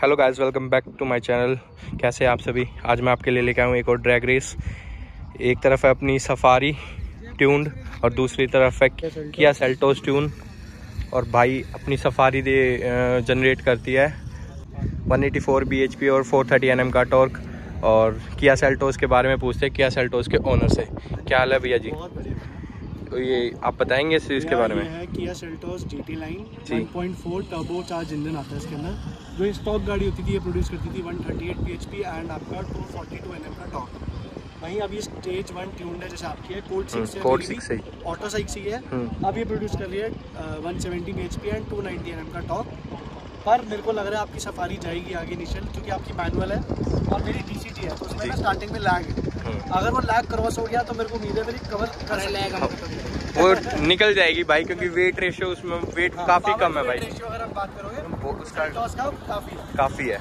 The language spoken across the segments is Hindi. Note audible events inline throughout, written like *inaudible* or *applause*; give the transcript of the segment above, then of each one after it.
Hello guys welcome back to my channel कैसे हैं आप सभी? आज मैं आपके लिए लेकर हूँ एक और ड्रैग रेस एक तरफ़ है अपनी सफारी ट्यून्ड और दूसरी तरफ़ है किया सेल्टोस ट्यून और भाई अपनी सफारी दे जनरेट करती है। 184 bhp और 430 nm का टॉर्क और किया सेल्टोस के बारे में पूछते हैं किया सेल्टोस के ओनर से। क्या हाल है भैया जी? ये आप बताएँगे इस इसके बारे में? है किया Seltos GT line 1.4 turbo charge engine आता है इसके अंदर जो स्टॉक गाड़ी होती थी ये प्रोड्यूस करती थी 138 bhp एंड आपका 242 nm का टॉर्क वहीं अभी स्टेज वन ट्यून्ड है जैसे आपकी है code six code six auto साइक सी है। हम्म। अब ये प्रोड्यूस कर रही है one seventy H P and two ninety N का टॉप पर मेरे को लग रहा है आपकी सफारी जाएगी आगे इनिशियल क्योंकि आपकी मैनुअल है और मेरी डी सी टी है तो उसमें स्टार्टिंग में लैग है। अगर वो लैग क्रॉस हो गया तो मेरे को उम्मीद है मेरी कवर कर लैग वो निकल जाएगी भाई क्योंकि वेट रेशियो उसमें वेट काफ़ी कम है भाई। रेशियो अगर आप बात करोगे वो उसका Seltos का काफ़ी काफ़ी है।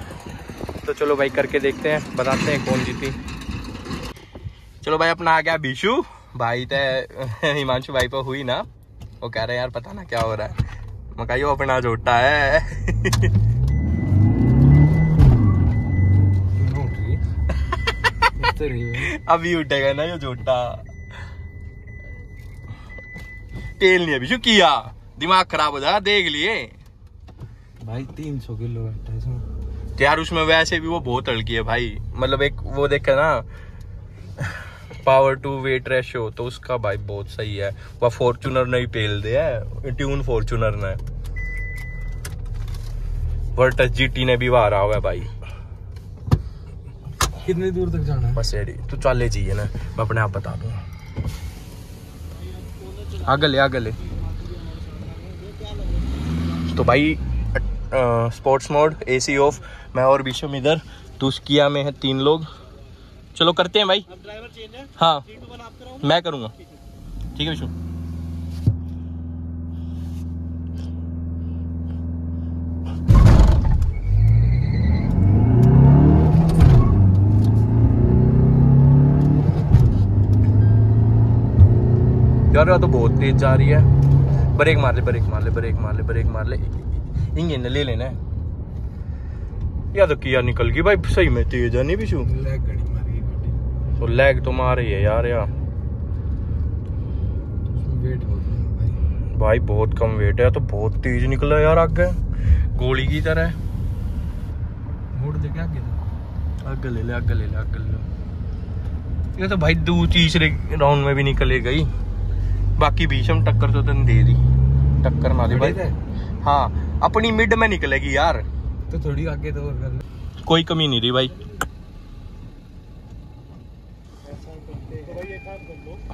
तो चलो भाई करके देखते हैं बताते हैं कौन जीती। चलो भाई अपना आ गया बीशु भाई तो *laughs* हिमांशु भाई पर हुई ना। वो कह रहे हैं यार पता ना क्या हो रहा है। मकाइयो अपना झोटा है। *laughs* अभी उठेगा ना ये झोटा तेल नहीं है बीशु किया? दिमाग खराब हो जाएगा देख लिए। भाई तीन सौ किलो इसमें। तो यार उसमें वैसे भी वो बहुत हल्की है भाई। मतलब एक वो देखा ना पावर टू वेट रेशियो तो उसका भाई बहुत सही है। वह फॉर्चूनर ने ही पेल दिया है ट्यून फॉर्चूनर ने। वर्टस जीटी ने भी वारा हुआ है भाई। कितनी दूर तक जाना है? बस एडी तू चाले चाहिए ना? मैं अपने आप बता दूँगा आगे ले आगे ले तो भाई स्पोर्ट्स मोड एसी ऑफ़ मैं और विषम इधर तो किया में है तीन लोग। चलो करते हैं भाई। अब ड्राइवर चेंज है। हाँ। मैं करूँगा। ठीक है विशु ये तो बहुत तेज जा रही है। ब्रेक मार ले ब्रेक मार ले ब्रेक मार ले ब्रेक मार ले। इंजन ले लेना है। या तो किया निकल गई भाई सही में तेज है नहीं गाड़ी गाड़ी तो लैग तो मार रही है यार यार। भाई। बहुत कम वेट है तो बहुत तेज निकला यार आगे। गोली की तरह। मोड़ दे क्या आगे आगे ले ले आगे ले ले आगे ले ले। ये तो भाई दो तीसरे राउंड में भी निकले गई बाकी भीषम टक्कर तो तन दे दी। टक्कर दे भाई। हाँ अपनी मिड में निकलेगी यार। तो थोड़ी आगे तो कोई कमी नहीं रही भाई।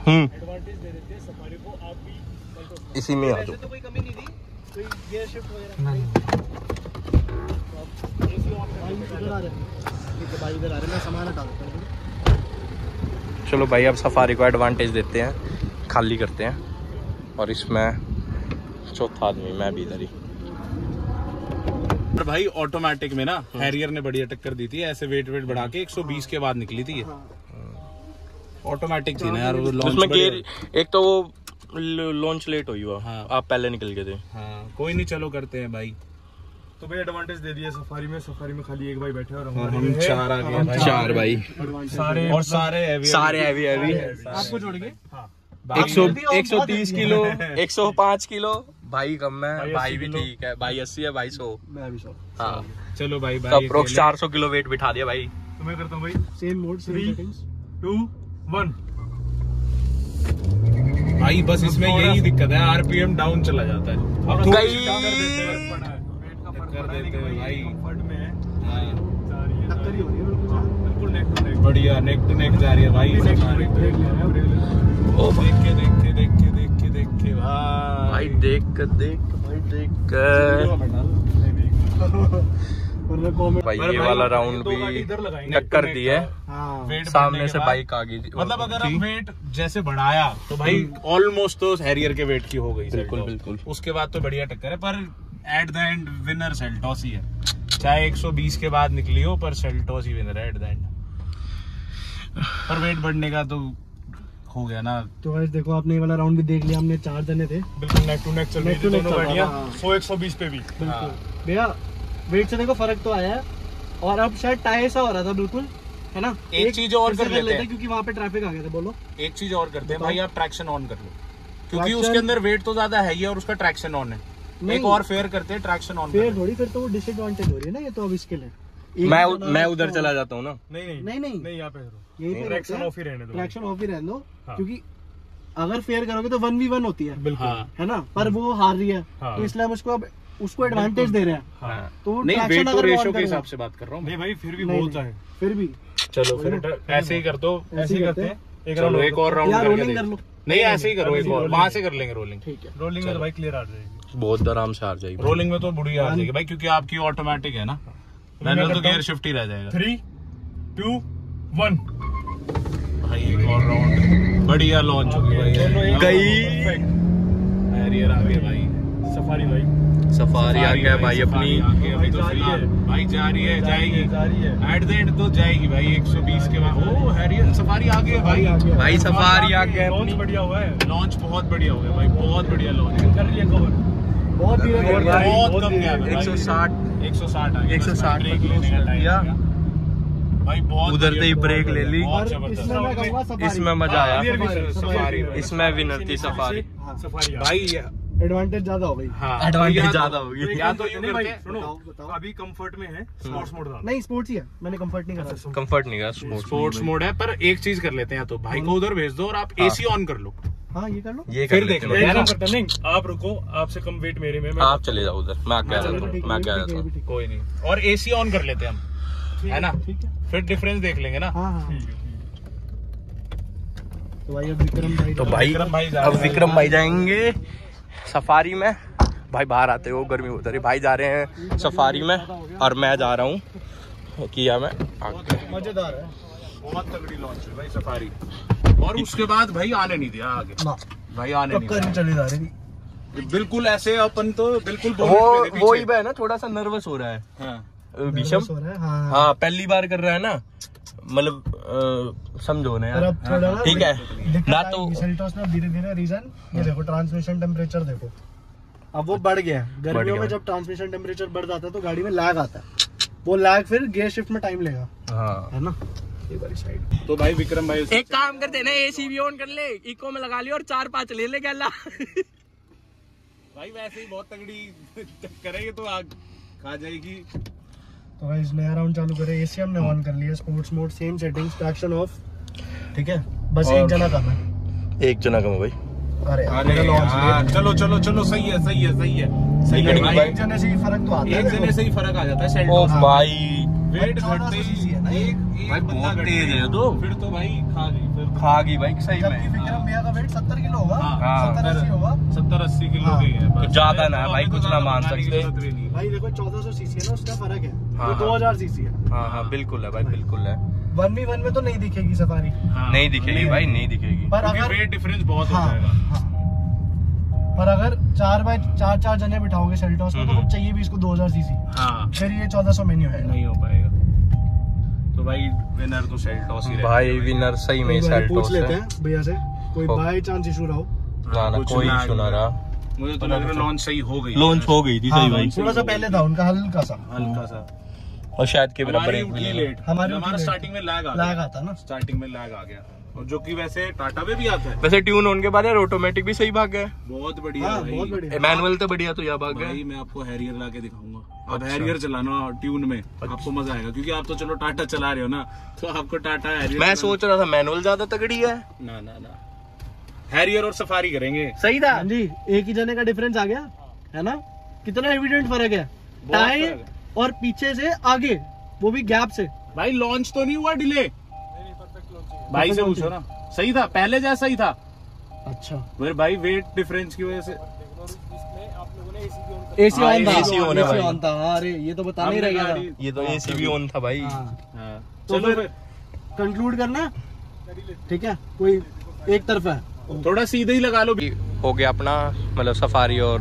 हम्म। इसी में आ जाओ। चलो भाई अब सफारी को एडवांटेज देते हैं। खाली करते हैं। और इसमें चौथा आदमी मैं भी इधर ही। पर भाई ऑटोमेटिक में ना हैरियर ने बढ़िया टक्कर दी थी ऐसे वेट वेट बढ़ा के 120 के बाद निकली थी ऑटोमेटिक थी ना यार वो उसमें गेयर एक तो वो लॉन्च लेट हुई हुआ हाँ। आप पहले निकल गए थे। हाँ कोई नहीं चलो करते हैं भाई। तो भाई एडवांटेज दे दिया सफारी में। सफारी में खाली एक भाई बैठे और और हम चार आ गए चार भाई। सारे और सारे सारे हैवी हैवी आपको जोड़ के? एक सौ एक सौ तीस किलो *laughs* एक सौ पाँच किलो। भाई कम है भाई भी ठीक है भाई अस्सी है भाई सौ। मैं भी सौ। हाँ। चलो भाई तो भाई अप्रोक्स चार सौ किलो वेट बिठा दिया भाई। तो मैं करता हूँ भाई। Same mode same settings two one भाई बस इसमें यही दिक्कत है आरपीएम डाउन चला जाता है। अब गई। कर देते हैं। कर देते हैं भाई हाँ, टक्कर ही हो रही है बढ़िया नेक टू नेक जा रही है भाई सफारी ओ देख के देख के देख के देख के देख के भाई। भाई देख कर देख भाई देख। कर भाई ये वाला राउंड इधर भी टक्कर दी है। हाँ। सामने से बाइक आ गई थी। मतलब अगर। आप वेट जैसे बढ़ाया तो भाई ऑलमोस्ट तो हैरियर के वेट की हो गई बिल्कुल, बिल्कुल। उसके बाद तो बढ़िया टक्कर है पर at the end winner Seltos ही है। चाहे 120 के बाद निकली हो पर सेल्टॉस ही विनर है एट द एंड पर वेट बढ़ने का तो हो गया ना। तो गाइस देखो आपने ये वाला राउंड भी देख लिया हमने चार जने थे। बिल्कुल नेक टू नेक चल रही थी दोनों गाड़ियाँ। था, हाँ। सौ एक सौ बीस पे भी। बिल्कुल। भैया वेट से देखो फ़र्क तो आया है। और अब शायद टायर सा हो रहा था बिल्कुल है ना? एक चीज़ और कर लेते हैं। क्योंकि वहाँ पे ट्रैफ़िक आ गया था बोलो। एक चीज़ और करते हैं भाई आप ट्रैक्शन ऑन कर लो। क्योंकि उसके अंदर वेट तो ज़्यादा है ही और उसका ट्रैक्शन ऑन है। एक और फेयर करते हैं ट्रैक्शन ऑन फेयर थोड़ी फिर तो वो डिसएडवांटेज हो रही है ना ये तो अब इसके लिए। मैं मैं तो- उधर चला जाता हूँ ना। नहीं नहीं। नहीं नहीं। नहीं यहाँ पे करो यही ट्रैक्शन ऑफ़ ही। रहने दो। ट्रैक्शन ऑफ़ ही रहने दो हाँ। क्योंकि अगर फेयर करोगे तो वन वी वन होती है बिल्कुल। हाँ। है ना? पर वो हार रही है हाँ। तो इसलिए हम उसको अब उसको एडवांटेज दे रहे हैं। हाँ। तो नहीं वेट तो अगर वो रेशो on के हिसाब से बात कर रहा हूँ मैं। नहीं भाई फिर भी बहुत है। फिर भी। चलो फिर ऐसे ही कर दो ऐसे ही करते हैं। एक चलो एक और राउंड करके कर देख लो। नहीं ऐसे ही करो एक और वहाँ से कर लेंगे रोलिंग ठीक है। रोलिंग में तो भाई क्लियर आ जाएगी। बहुत आराम से हार जाएगी। रोलिंग में तो बुढ़ी आ जाएगी। भाई क्योंकि आपकी ऑटोमेटिक है ना। मैनुअल तो गियर शिफ्ट ही रह जाएगा। थ्री टू वन भाई एक और राउंड बढ़िया लॉन्च होगी भाई गई। हैरियर आ गए भाई। सफारी भाई। सफारी आ गया भाई अपनी। अभी तो है। भाई जा रही है जाएगी। है। एट द एंड तो जाएगी भाई 120 के बाद। ओ हैरियर सफारी आ गई भाई। भाई सफारी आ गया। लॉन्च बढ़िया हुआ है। लॉन्च बहुत बढ़िया हो गया भाई बहुत बढ़िया लॉन्च कर लिया कवर बहुत भाई, बहुत कम है। भाई। 160 160 आ गया। 160 ब्रेक लेने का टाइम किया। आ गया। भाई बहुत उधर से ही ब्रेक ले ली। ज़बरदस्त। इसमें मज़ा आया। Rear भी सफारी, सफारी सफारी। भाई। इसमें विनर थी सफारी। हाँ, भाई एडवांटेज ज़्यादा हो गई। हाँ। Advantage या तो- ज़्यादा होगी। या तो यूँ नहीं भाई सुनो। अभी कंफर्ट में है स्पोर्ट्स मोड डाल नहीं स्पोर्ट्स ही है। मैंने कंफर्ट नहीं करा। कंफर्ट नहीं का स्पोर्ट्स स्पोर्ट्स मोड है पर एक चीज़ कर लेते हैं तो। भाई को उधर भेज दो और आप हाँ। एसी ऑन कर लो। हाँ ये कर लो। ये फिर कर देख लो। हैं। करते हैं, नहीं। आप रुको आपसे कम वेट मेरे में मैं आप चले जाओ उधर। मैं आगे आ जाता हूँ। मैं आगे आ जाता हूँ। कोई नहीं। और एसी ऑन कर लेते हैं हम। है ना? फिर डिफरेंस देख लेंगे ना। हाँ हाँ। तो भाई अब विक्रम भाई तो भाई विक्रम भाई जा अब विक्रम भाई जाएँगे सफारी में। भाई बाहर आते हो गर्मी उधर ही भाई जा रहे हैं सफारी में और मैं जा रहा हूँ। किया मैं। मज़ेदार है। बहुत तगड़ी लॉन्च है भाई सफारी। और उसके बाद भाई आने नहीं दिया आगे। भाई आने नहीं ही जा रहे बिल्कुल ऐसे अपन तो बिल्कुल वो वो ही है ना थोड़ा सा नर्वस हो रहा है। हाँ। विषम? हो रहा है हाँ। हाँ पहली बार कर रहा है ना? मतलब समझो ना यार। ना ठीक है। ना तो धीरे धीरे रीजन ये देखो ट्रांसमिशन टेम्परेचर देखो। अब वो बढ़ गया। गर्मियों में जब ट्रांसमिशन टेम्परेचर बढ़ जाता है तो गाड़ी में लैग आता है। वो लैग फिर गियर शिफ्ट में टाइम लेगा। हाँ। है ना? तो भाई विक्रम भाई एक काम करते ना एसी भी ऑन कर ले इको में लगा लियो और चार पाँच ले ले गैला। भाई वैसे ही बहुत तगड़ी *laughs* करेंगे तो आग खा जाएगी। तो गाइस नया राउंड चालू करें एसी हमने ऑन कर लिया sports mode same settings traction off ठीक है? बस एक जना काम है। एक जना कम भाई। अरे अरे। चलो चलो चलो सही है सही है सही है। सही है भाई। एक जने से ही फ़र्क तो आता है एक जने से ही फ़र्क आ जाता है ओ सेल्टोस हाँ। भाई वेट घटते ही है ना एक एक भाई, बंदा बहुत घटते तेज है। तो। फिर तो भाई खा तो खा गई भाई सही में। विक्रम भैया का वेट 70 किलो होगा हाँ, 70 80 होगा। सत्तर अस्सी किलो हाँ। की है ज़्यादा ना तो भाई, तो कुछ ना मान सकते। भाई देखो 1400 सीसी है ना उसका फ़र्क है। हाँ, ये हाँ। 2000 सीसी है। हाँ हाँ बिल्कुल है भाई बिल्कुल है। वन वी वन में तो नहीं दिखेगी सफारी। हाँ, नहीं दिखेगी भाई नहीं दिखेगी। पर अगर वेट डिफरेंस बहुत हो हाँ, जाएगा हाँ। पर अगर चार बाय चार चार जने बिठाओगे सेल्टोस में तो हम्म। फिर चाहिए भी इसको 2000 सीसी हाँ। फिर ये 1400 में नहीं होएगा नहीं हो पाएगा। तो भाई विनर तो सेल्टोस ही भाई विनर सही में बार पूछ लेते हैं भैया से। कोई बाई बाय चांस इशू रहा हो? ना ना कोई ना इशू ना रहा। मुझे तो लग रहा लॉन्च सही हो गई लॉन्च हो गई थी हाँ, सही भाई। थोड़ा सा पहले था उनका हल्का सा। हल्का सा। और शायद के बराबर हमारी हमारी स्टार्टिंग में लैग आ गया। लैग आता ना। स्टार्टिंग में लैग आ गया। जो कि वैसे टाटा में भी आता है। वैसे ट्यून होने के बाद यार ऑटोमेटिक भी सही भाग गया। बहुत बढ़िया हाँ बहुत बढ़िया। मैनुअल तो बढ़िया तो या भाग गया। मैं आपको हैरियर ला के दिखाऊँगा। अब अच्छा। हैरियर चलाना ट्यून में आपको मज़ा आएगा क्योंकि आप तो चलो टाटा चला रहे हो ना तो आपको टाटा हैरियर मैं सोच रहा था मैनुअल ज़्यादा तगड़ी है। ना ना ना। हैरियर और सफारी करेंगे। सही था। हाँ जी एक ही जने का डिफरेंस आ गया है ना? कितना एविडेंट फ़र्क है? है। और पीछे से आगे वो भी गैप से। भाई लॉन्च तो नहीं हुआ डिले भाई से पूछो ना। सही था पहले जैसा ही था। अच्छा। फिर भाई वेट डिफरेंस की वजह से। एसी हाँ, ऑन था। है भाई। ऑन था। हाँ, अरे ये तो बताना ही हमने रह गया था ये तो एसी भी ऑन था भाई। हाँ। हाँ। तो चलो फिर कंक्लूड करना। ठीक है कोई एक तरफ़ है। थोड़ा सीधे ही लगा लो। हो गया अपना मतलब सफारी और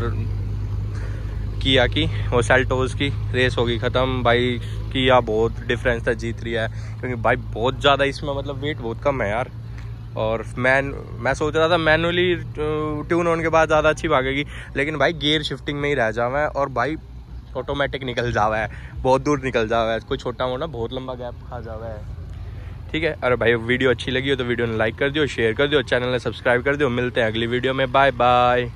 किया की वो सेल्टोस की रेस होगी खत्म। भाई, किया बहुत डिफरेंस था, जीत रही है। क्योंकि भाई, बहुत ज़्यादा इसमें मतलब वेट बहुत कम है यार। और मैन मैं सोच रहा था मैनुअली ट्यून होने के बाद ज़्यादा अच्छी भागेगी। लेकिन भाई गियर शिफ्टिंग में ही रह जाऊँ है और भाई ऑटोमेटिक निकल जावा है बहुत दूर निकल जावा है कोई छोटा मोटा, बहुत लंबा गैप खा जावा है ठीक है? अरे भाई, वीडियो अच्छी लगी हो तो वीडियो ने लाइक कर दियो शेयर कर दियो चैनल ने सब्सक्राइब कर दियो। मिलते हैं अगली वीडियो में। Bye bye